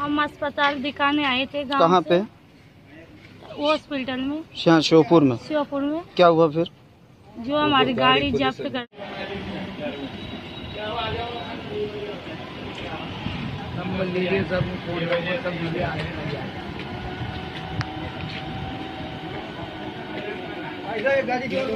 हम अस्पताल दिखाने आए थे गाँव कहाँ पे? हॉस्पिटल में। यहाँ श्योपुर में? श्योपुर में। क्या हुआ फिर? जो हमारी गाड़ी जब्त कर सब गाड़ी गाड़ी गाड़ी